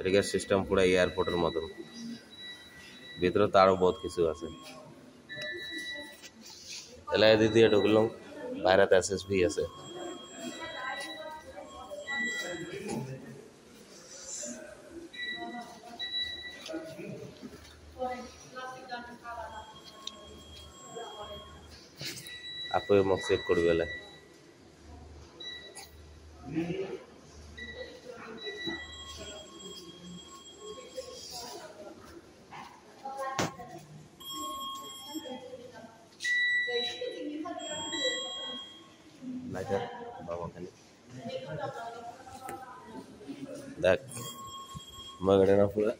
এদিকে সিস্টেম পুরো এয়ারপোর্টের মতন। ভিতরে তো আরও বহুত কিছু আছে। এলাই দিদি ঢুকলাম বাইরেতে এসএসবি আছে। আপু মোক চেক করবে লাইটার বাবা খালি দেখ মগ এটা না পুরো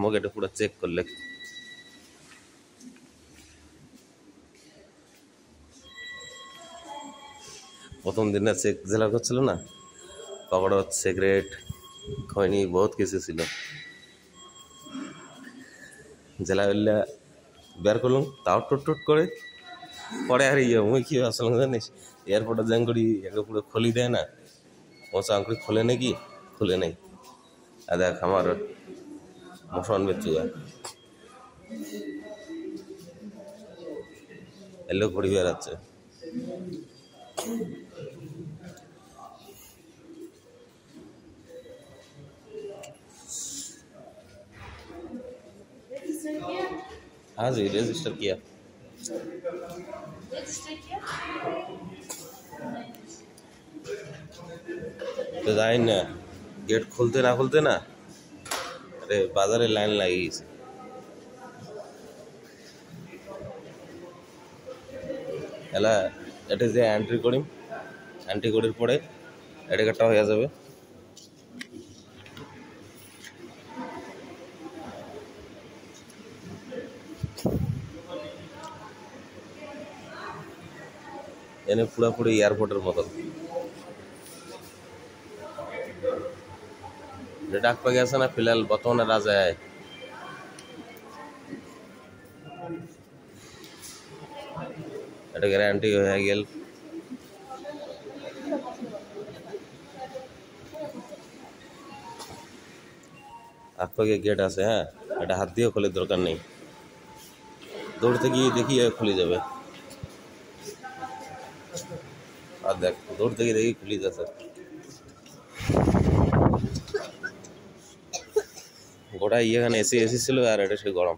মগ এটা পুরো চেক করলে। প্রথম দিনে চেক জেলা করছিল না? পকড় সিগারেট খয়নি, বহুত কিছু ছিল। জেলা বের করলাম, তাও টুট টুট করে। পরে আর ইয়ে মুই কি আসলাম জানিস এয়ারপোর্টে জ্যাং করি একে পুরো খুলি দেয় না ও চাকরি খুলে নাকি খুলে নেই আর দেখ আমার মশন বেচুয়া এলো ঘুরি বেড়াচ্ছে रजिस्टर किया हाँ जी रजिस्टर किया रजिस्टर किया তো যাই না গেট খুলতে না খুলতে না, আরে বাজারে লাইন লাগিয়ে গেছে এলা, এটা যে এন্ট্রি করিম এন্ট্রি করির পরে, এটা কাটা হয়ে যাবে। এনে পুরোপুরি এয়ারপোর্টের মতন ডাক পাগে আছে না ফিলহাল বর্তমানে রাজায় এটা গ্যারান্টি হয়ে গেল আকপাগে গেট আছে হ্যাঁ এটা হাত দিয়ে খোলে দরকার নেই দৌড়তে গিয়ে দেখি এ খুলে যাবে আর দেখ দূর থেকে দেখি খুলি যাচ্ছে গোটা ইয়ে এখানে এসি এসি ছিল আর এটা সে গরম।